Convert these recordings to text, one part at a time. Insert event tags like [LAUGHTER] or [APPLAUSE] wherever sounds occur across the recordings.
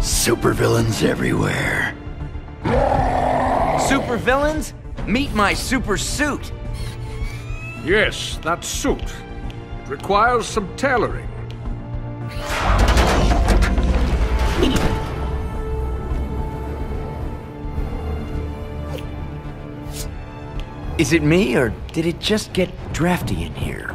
Supervillains everywhere. Supervillains? Meet my super suit. Yes, that suit. It requires some tailoring. Is it me, or did it just get drafty in here?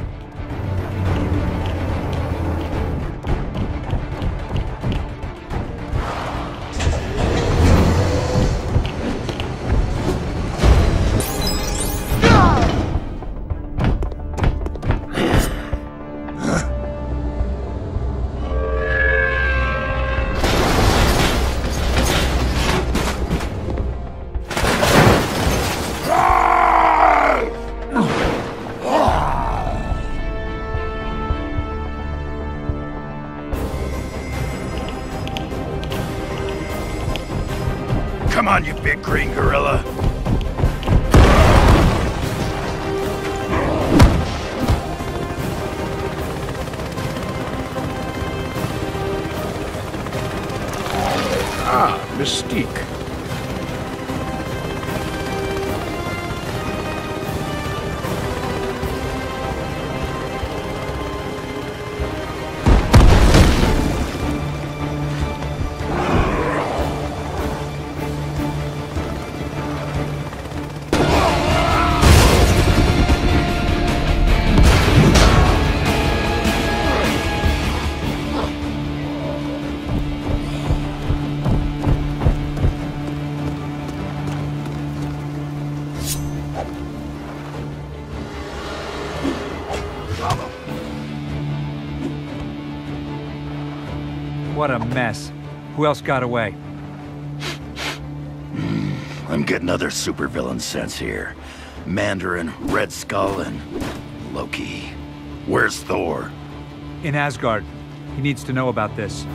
Big green What a mess. Who else got away? I'm getting other supervillain sense here. Mandarin, Red Skull, and Loki. Where's Thor? In Asgard. He needs to know about this.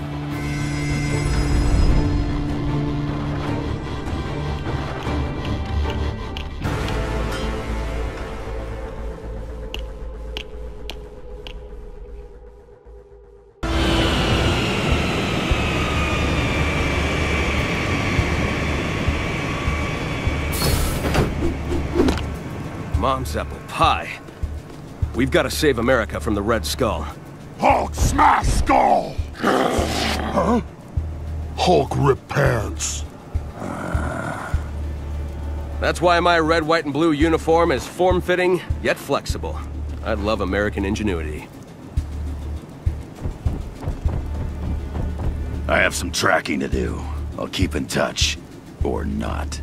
We've got to save America from the Red Skull. Hulk smash skull! huh? Hulk rip pants. That's why my red, white, and blue uniform is form-fitting, yet flexible. I love American ingenuity. I have some tracking to do. I'll keep in touch. Or not.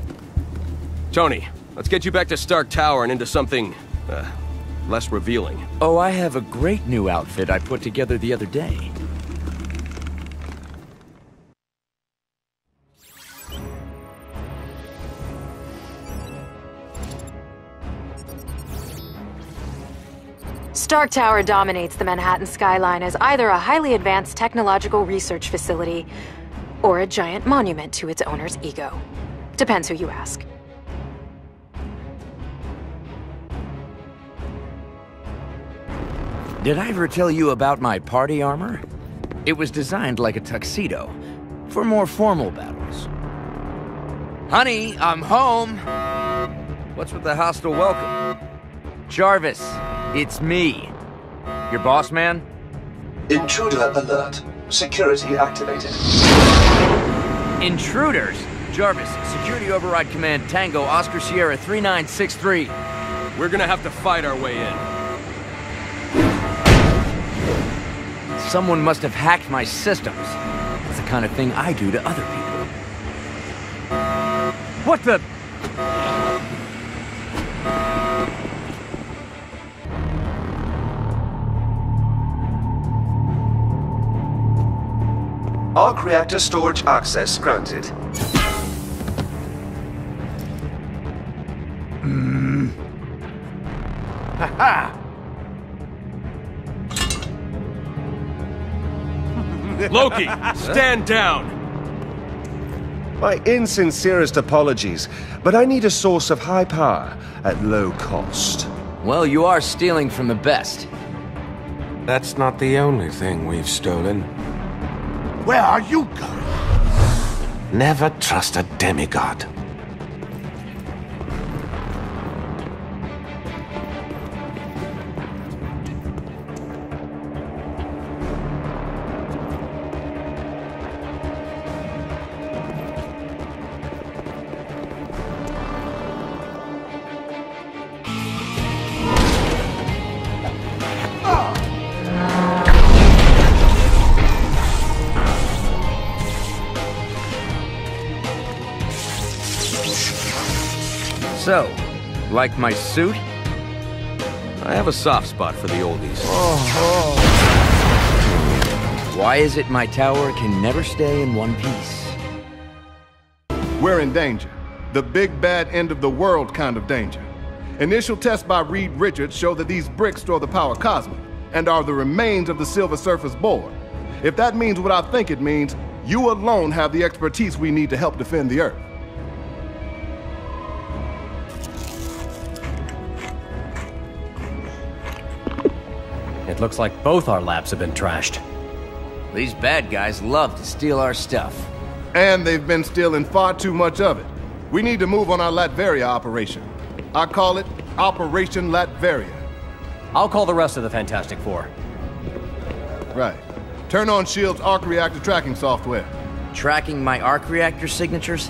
Tony, let's get you back to Stark Tower and into something, uh, less revealing. Oh, I have a great new outfit I put together the other day. Stark Tower dominates the Manhattan skyline as either a highly advanced technological research facility or a giant monument to its owner's ego. Depends who you ask. Did I ever tell you about my party armor? It was designed like a tuxedo, for more formal battles. Honey, I'm home! What's with the hostile welcome? Jarvis, it's me. Your boss man? Intruder alert. Security activated. Intruders! Jarvis, Security Override Command Tango Oscar Sierra 3963. We're gonna have to fight our way in. Someone must have hacked my systems. That's the kind of thing I do to other people. What the? Arc reactor storage access granted. Hmm. [LAUGHS] Loki, stand down! My insincerest apologies, but I need a source of high power at low cost. Well, you are stealing from the best. That's not the only thing we've stolen. Where are you going? Never trust a demigod. Like my suit? I have a soft spot for the oldies. Why is it my tower can never stay in one piece? We're in danger. The big bad end of the world kind of danger. Initial tests by Reed Richards show that these bricks store the power cosmic and are the remains of the Silver Surfer's board. If that means what I think it means, you alone have the expertise we need to help defend the Earth. It looks like both our labs have been trashed. These bad guys love to steal our stuff. And they've been stealing far too much of it. We need to move on our Latveria operation. I call it Operation Latveria. I'll call the rest of the Fantastic Four. Right. Turn on S.H.I.E.L.D.'s arc reactor tracking software. Tracking my arc reactor signatures?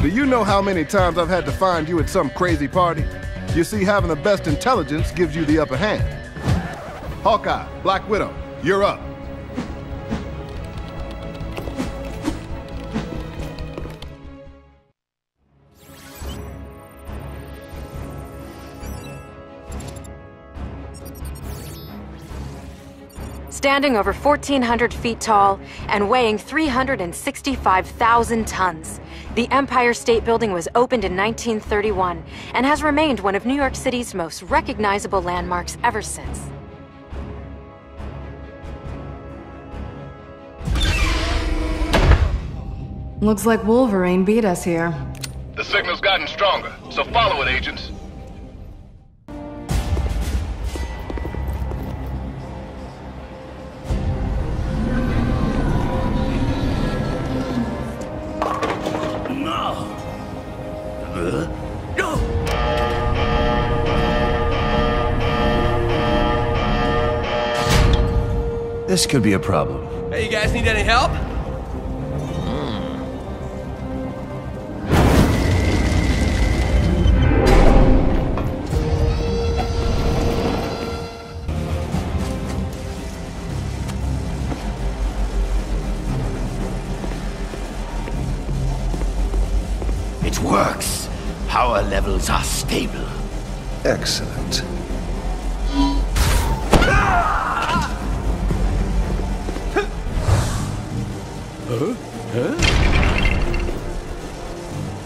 Do you know how many times I've had to find you at some crazy party? You see, having the best intelligence gives you the upper hand. Hawkeye, Black Widow, you're up. Standing over 1,400 feet tall and weighing 365,000 tons, the Empire State Building was opened in 1931 and has remained one of New York City's most recognizable landmarks ever since. Looks like Wolverine beat us here. The signal's gotten stronger, so follow it, agents. This could be a problem. Hey, you guys need any help? Levels are stable. Excellent.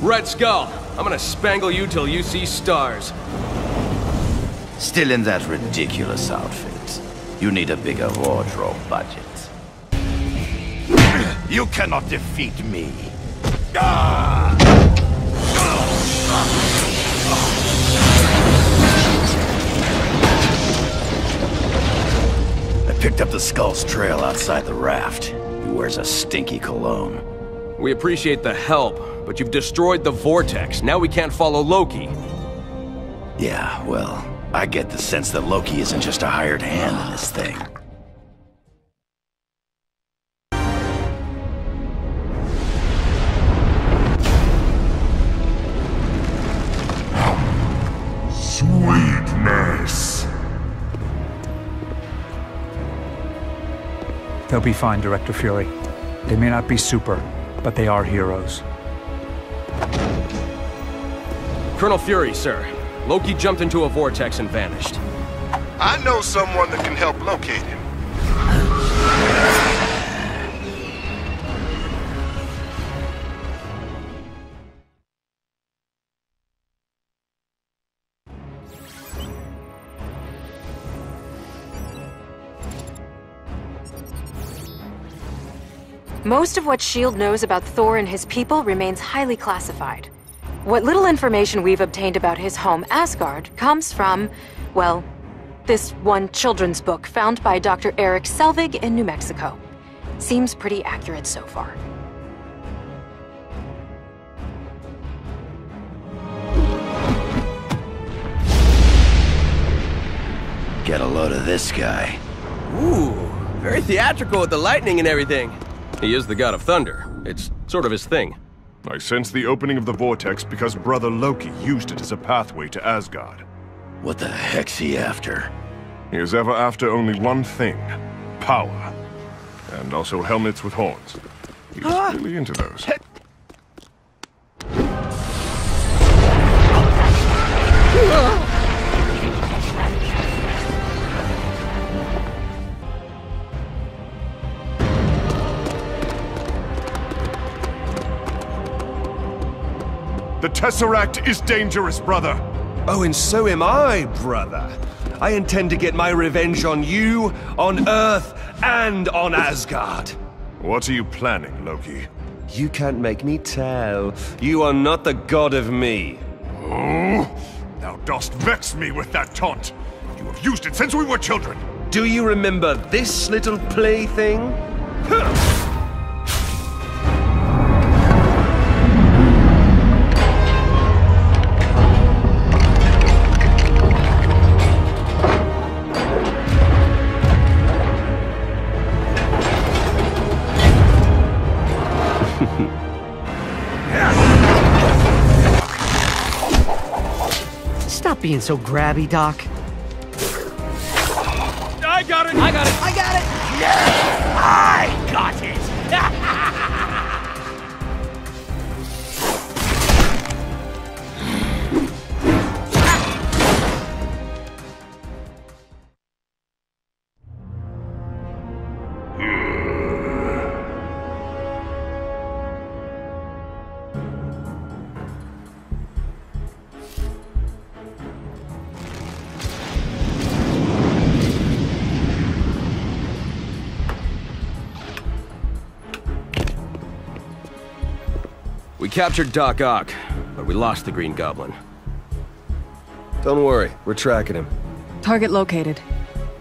Red Skull, I'm gonna spangle you till you see stars. Still in that ridiculous outfit. You need a bigger wardrobe budget. You cannot defeat me. I picked up the skull's trail outside the raft. He wears a stinky cologne. We appreciate the help, but you've destroyed the Vortex. Now we can't follow Loki. Yeah, well, I get the sense that Loki isn't just a hired hand in this thing. Be fine, Director Fury. They may not be super, but they are heroes. Colonel Fury, sir. Loki jumped into a vortex and vanished. I know someone that can help locate him. Most of what S.H.I.E.L.D. knows about Thor and his people remains highly classified. What little information we've obtained about his home, Asgard, comes from, well, this one children's book found by Dr. Eric Selvig in New Mexico. Seems pretty accurate so far. Get a load of this guy. Ooh, very theatrical with the lightning and everything. He is the god of thunder. It's sort of his thing. I sense the opening of the vortex because Brother Loki used it as a pathway to Asgard. What the heck's he after? He is ever after only one thing. Power. And also helmets with horns. He's ah! really into those. Tesseract is dangerous, brother. Oh, and so am I, brother. I intend to get my revenge on you, on Earth, and on Asgard. What are you planning, Loki? You can't make me tell. You are not the god of me. Oh, thou dost vex me with that taunt. You have used it since we were children. Do you remember this little plaything? Huh. Being so grabby, Doc. I got it! I got it! I got it! Yes! I captured Doc Ock, but we lost the Green Goblin. Don't worry, we're tracking him. Target located.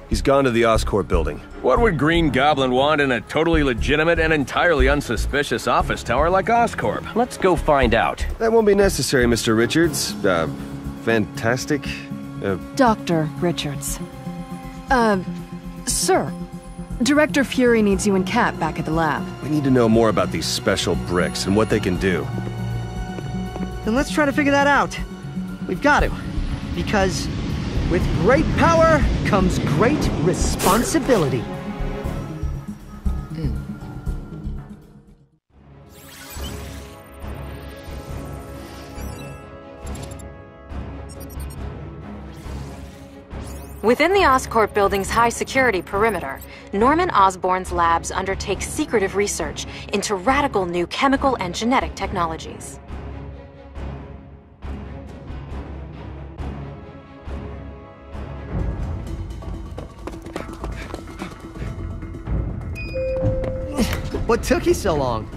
He's gone to the Oscorp building. What would Green Goblin want in a totally legitimate and entirely unsuspicious office tower like Oscorp? Let's go find out. That won't be necessary, Mr. Richards. Uh, fantastic. Uh, Dr. Richards. Uh, sir. Director Fury needs you and Cat back at the lab. we need to know more about these special bricks and what they can do. Then let's try to figure that out. We've got to. Because with great power comes great responsibility. Within the Oscorp building's high security perimeter, Norman Osborn's labs undertake secretive research into radical new chemical and genetic technologies. What took you so long?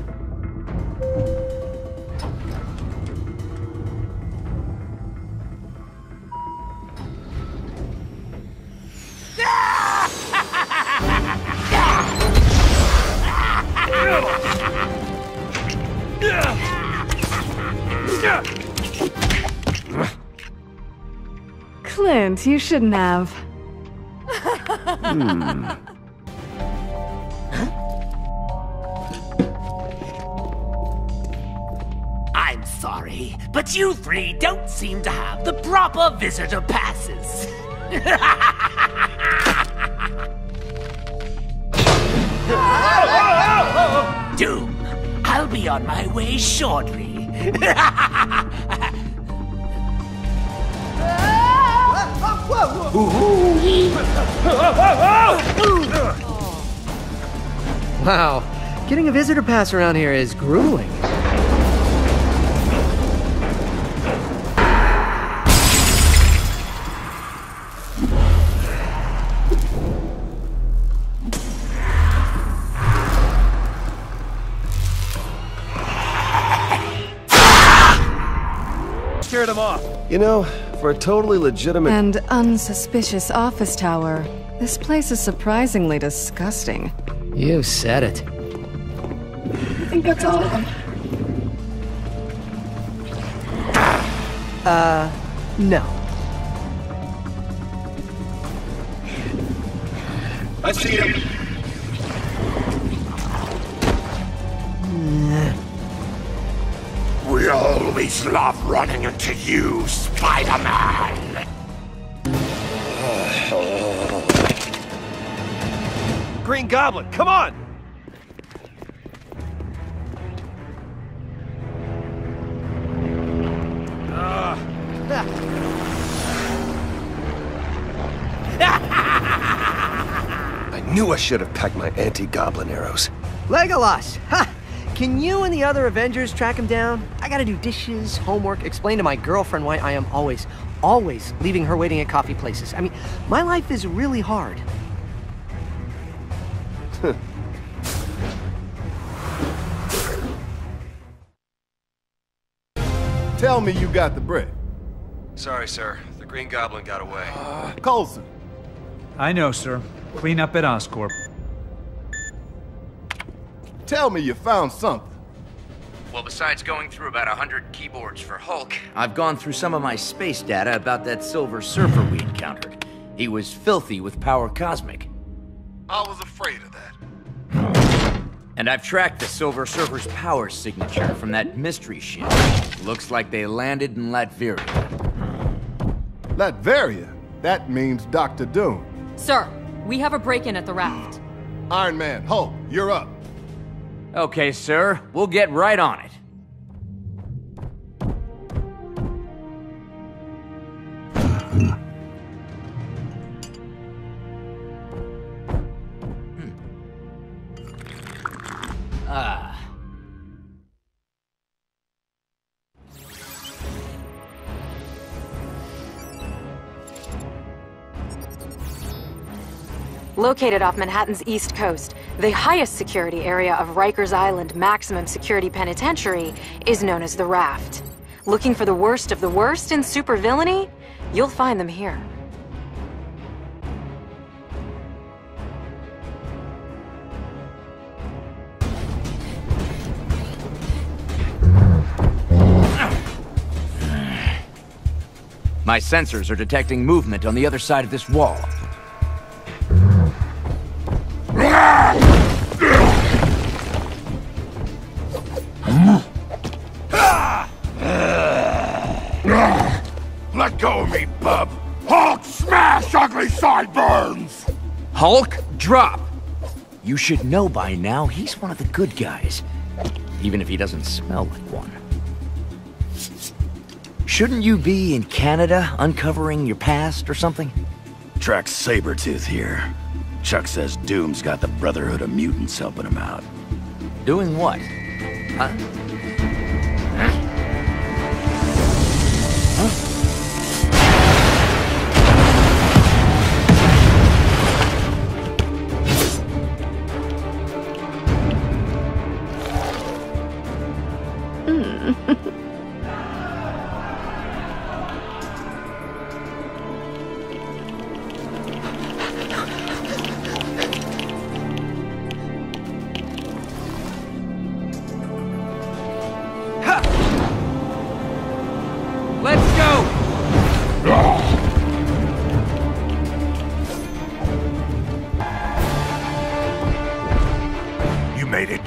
You shouldn't have. Hmm. I'm sorry, but you three don't seem to have the proper visitor passes. [LAUGHS] Doom, I'll be on my way shortly. [LAUGHS] [LAUGHS] Wow, getting a visitor pass around here is grueling. Scared him off. You know, for a totally legitimate... And unsuspicious office tower, this place is surprisingly disgusting. You said it. I think that's all of them. Uh, no. I see him. We always love running into you, Spider-Man! Green Goblin, come on! I knew I should have packed my anti-goblin arrows. Legolas! Ha! Can you and the other Avengers track him down? I gotta do dishes, homework, explain to my girlfriend why I am always, always leaving her waiting at coffee places. I mean, my life is really hard. [LAUGHS] Tell me you got the bread. Sorry, sir. The Green Goblin got away. Uh, Coulson. I know, sir. Clean up at Oscorp. Tell me you found something. Well, besides going through about a hundred keyboards for Hulk, I've gone through some of my space data about that Silver Surfer we encountered. He was filthy with power cosmic. I was afraid of that. And I've tracked the Silver Surfer's power signature from that mystery ship. Looks like they landed in Latveria. Latveria? That means Doctor Doom. Sir, we have a break-in at the raft. Iron Man, Hulk, you're up. Okay, sir. We'll get right on it. Located off Manhattan's east coast, the highest security area of Rikers Island Maximum Security Penitentiary is known as the Raft. Looking for the worst of the worst in supervillainy? You'll find them here. My sensors are detecting movement on the other side of this wall. Hulk, drop! You should know by now he's one of the good guys. Even if he doesn't smell like one. Shouldn't you be in Canada uncovering your past or something? Track Sabretooth here. Chuck says Doom's got the Brotherhood of Mutants helping him out. Doing what? Huh?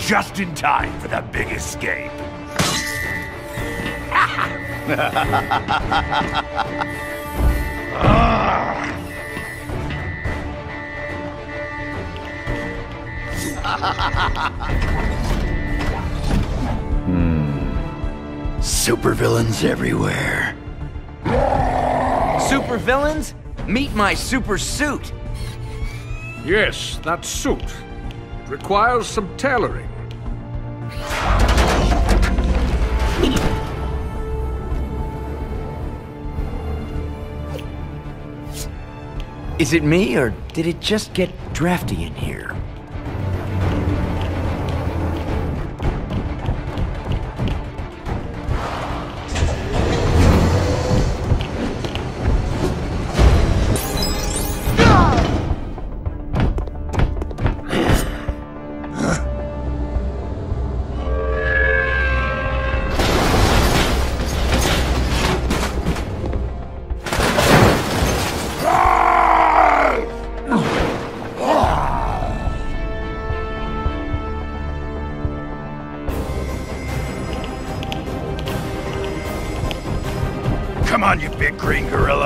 Just in time for the big escape. hmm. Supervillains everywhere. Supervillains? Meet my super suit! Yes, that suit. Requires some tailoring. Is it me, or did it just get drafty in here? Green gorilla.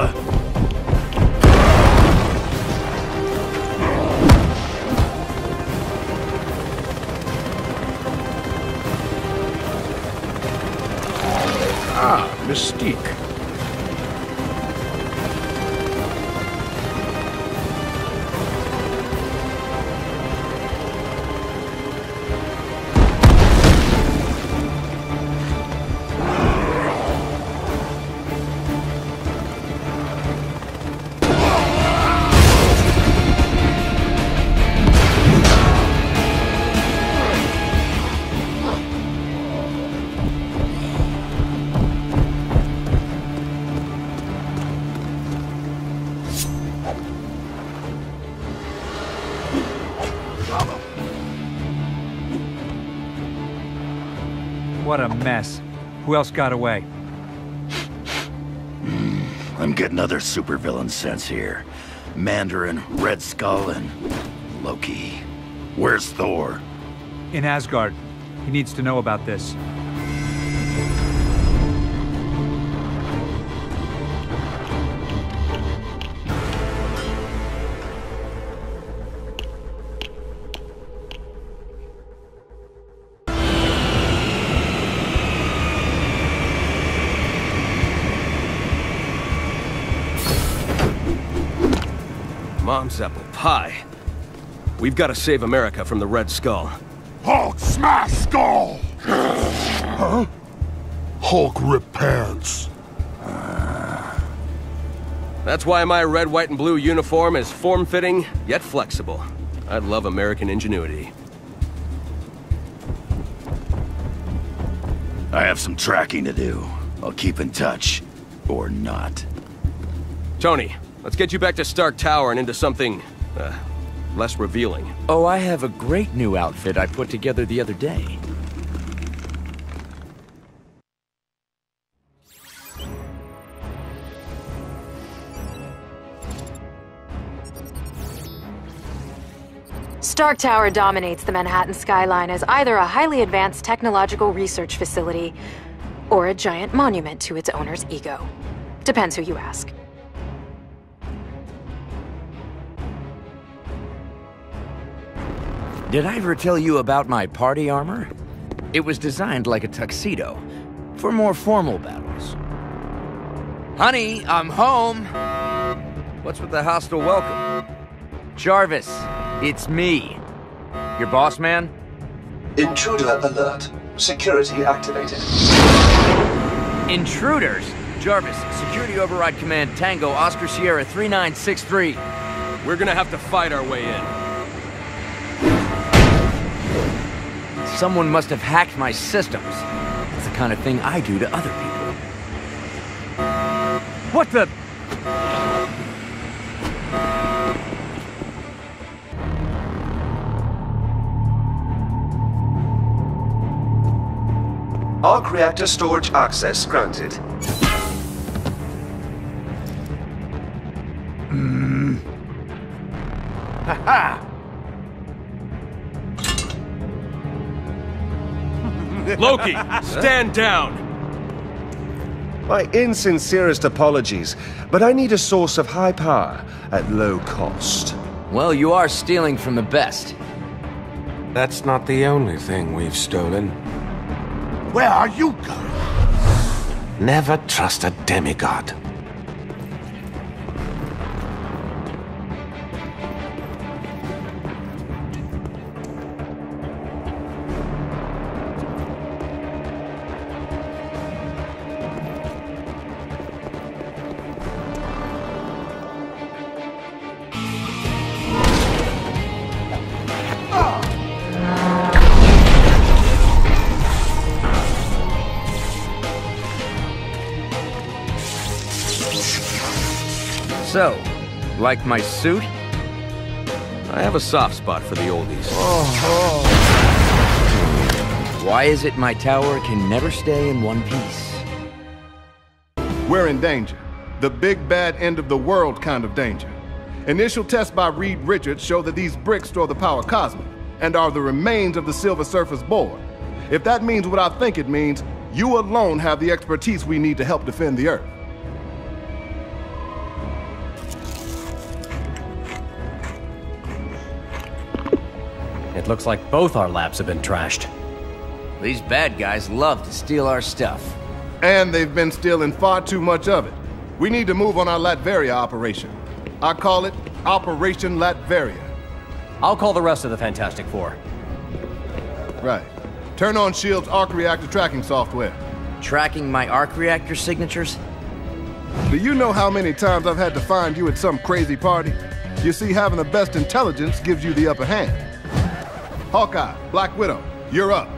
What a mess. Who else got away? Hmm, I'm getting other supervillain sense here. Mandarin, Red Skull, and Loki. Where's Thor? In Asgard. He needs to know about this. Pie. We've got to save America from the Red Skull. Hulk smash skull! huh? Hulk rip pants. That's why my red, white, and blue uniform is form-fitting, yet flexible. I love American ingenuity. I have some tracking to do. I'll keep in touch. Or not. Tony, let's get you back to Stark Tower and into something, uh, less revealing. Oh, I have a great new outfit I put together the other day. Stark Tower dominates the Manhattan skyline as either a highly advanced technological research facility or a giant monument to its owner's ego. Depends who you ask. Did I ever tell you about my party armor? It was designed like a tuxedo, for more formal battles. Honey, I'm home! What's with the hostile welcome? Jarvis, it's me. Your boss man? Intruder alert. Security activated. Intruders? Jarvis, security override command Tango Oscar Sierra 3963. We're gonna have to fight our way in. Someone must have hacked my systems. That's the kind of thing I do to other people. What the... Arc reactor storage access granted. Hmm. [LAUGHS] Ha Loki, stand down! My insincerest apologies, but I need a source of high power at low cost. Well, you are stealing from the best. That's not the only thing we've stolen. Where are you going? Never trust a demigod. Like my suit? I have a soft spot for the oldies. Why is it my tower can never stay in one piece? We're in danger. The big bad end of the world kind of danger. Initial tests by Reed Richards show that these bricks store the power cosmic and are the remains of the Silver Surfer's board. If that means what I think it means, you alone have the expertise we need to help defend the Earth. It looks like both our labs have been trashed. These bad guys love to steal our stuff. And they've been stealing far too much of it. We need to move on our Latveria operation. I call it Operation Latveria. I'll call the rest of the Fantastic Four. Right. Turn on S.H.I.E.L.D.'s arc reactor tracking software. Tracking my arc reactor signatures? Do you know how many times I've had to find you at some crazy party? You see, having the best intelligence gives you the upper hand. Hawkeye, Black Widow, you're up.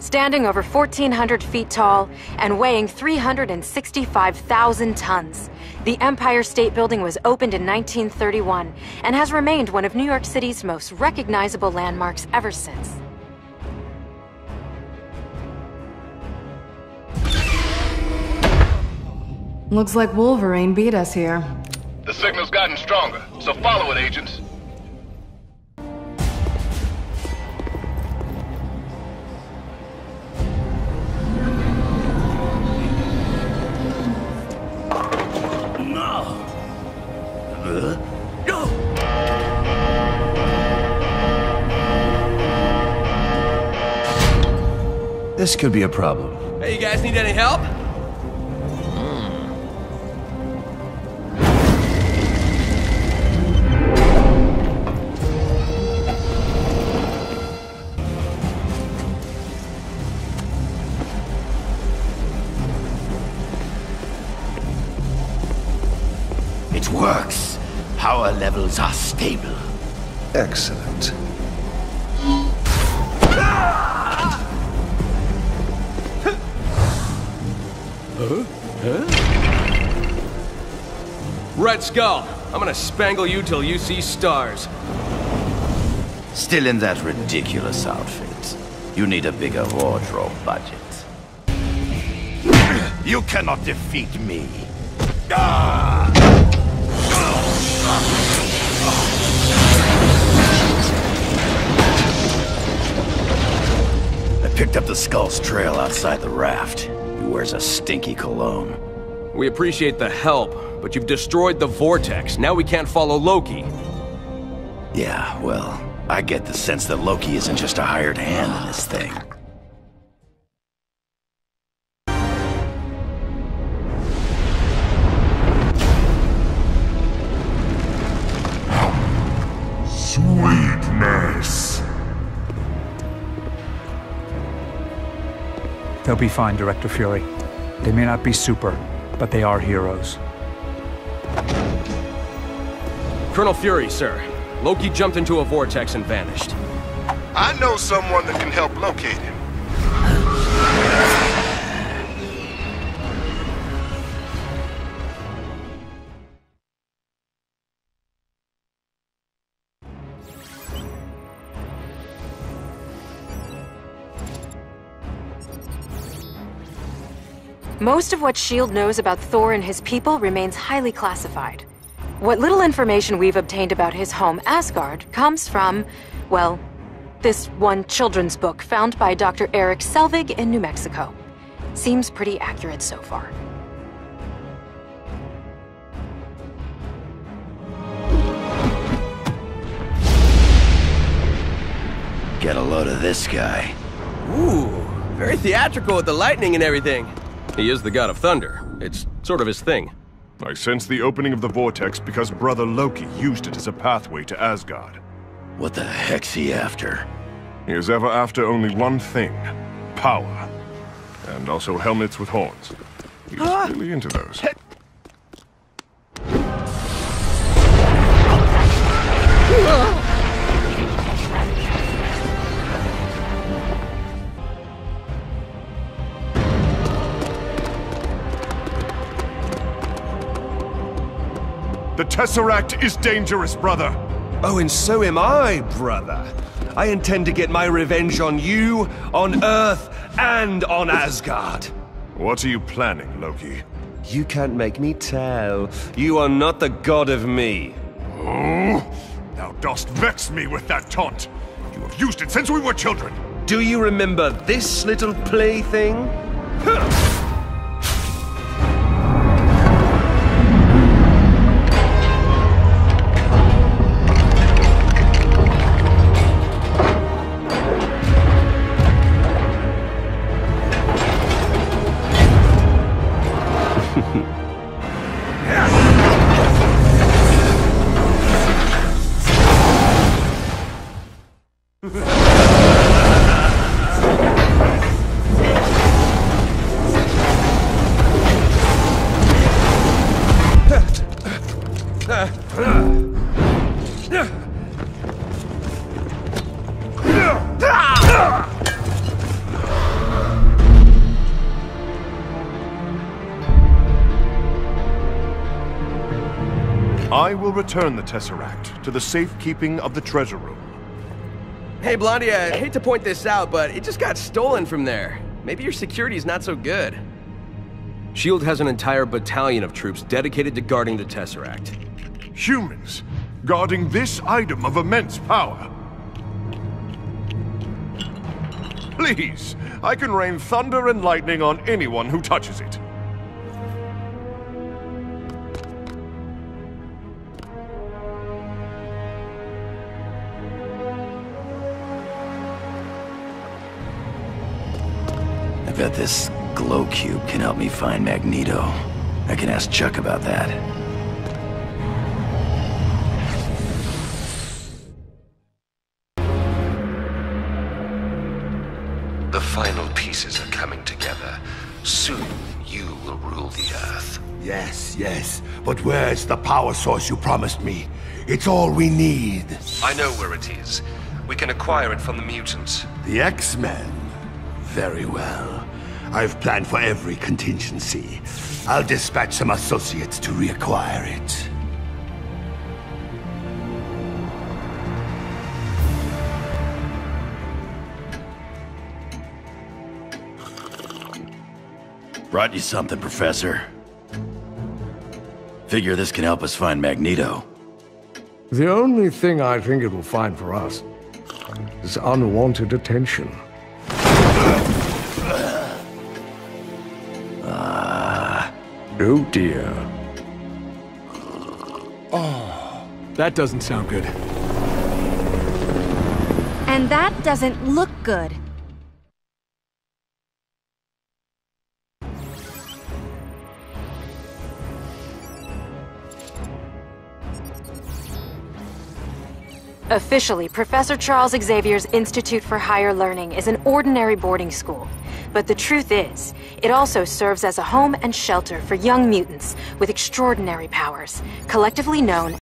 Standing over 1,400 feet tall and weighing 365,000 tons, the Empire State Building was opened in 1931 and has remained one of New York City's most recognizable landmarks ever since. Looks like Wolverine beat us here. The signal's gotten stronger, so follow it, agents. This could be a problem. Hey, you guys need any help? It works. Power levels are stable. Excellent. Huh? Huh? Red Skull, I'm gonna spangle you till you see stars. Still in that ridiculous outfit. You need a bigger wardrobe budget. You cannot defeat me. Ah! I picked up the skull's trail outside the raft. He wears a stinky cologne. We appreciate the help, but you've destroyed the Vortex. Now we can't follow Loki. Yeah, well, I get the sense that Loki isn't just a hired hand in this thing. They'll be fine, Director Fury. They may not be super, but they are heroes. Colonel Fury, sir. Loki jumped into a vortex and vanished. I know someone that can help locate him. Most of what S.H.I.E.L.D. knows about Thor and his people remains highly classified. What little information we've obtained about his home, Asgard, comes from, well, this one children's book found by Dr. Eric Selvig in New Mexico. Seems pretty accurate so far. Get a load of this guy. Ooh, very theatrical with the lightning and everything. He is the god of thunder. It's sort of his thing. I sense the opening of the vortex because Brother Loki used it as a pathway to Asgard. What the heck's he after? He is ever after only one thing. Power. And also helmets with horns. He's ah. really into those. Ah. The Tesseract is dangerous, brother. Oh, and so am I, brother. I intend to get my revenge on you, on Earth, and on Asgard. What are you planning, Loki? You can't make me tell. You are not the god of me. Oh, thou dost vex me with that taunt. You have used it since we were children. Do you remember this little plaything? Return the Tesseract to the safekeeping of the treasure room. Hey, Blondie, I hate to point this out, but it just got stolen from there. Maybe your security's not so good. S.H.I.E.L.D. has an entire battalion of troops dedicated to guarding the Tesseract. Humans guarding this item of immense power. Please, I can rain thunder and lightning on anyone who touches it. Bet this glow cube can help me find Magneto. I can ask Chuck about that. The final pieces are coming together. Soon, you will rule the Earth. Yes, yes. But where's the power source you promised me? It's all we need. I know where it is. We can acquire it from the mutants. The X-Men? Very well. I've planned for every contingency. I'll dispatch some associates to reacquire it. Brought you something, Professor. Figure this can help us find Magneto. The only thing I think it will find for us is unwanted attention. Oh dear. Oh, that doesn't sound good. And that doesn't look good. Officially, Professor Charles Xavier's Institute for Higher Learning is an ordinary boarding school. But the truth is, it also serves as a home and shelter for young mutants with extraordinary powers, collectively known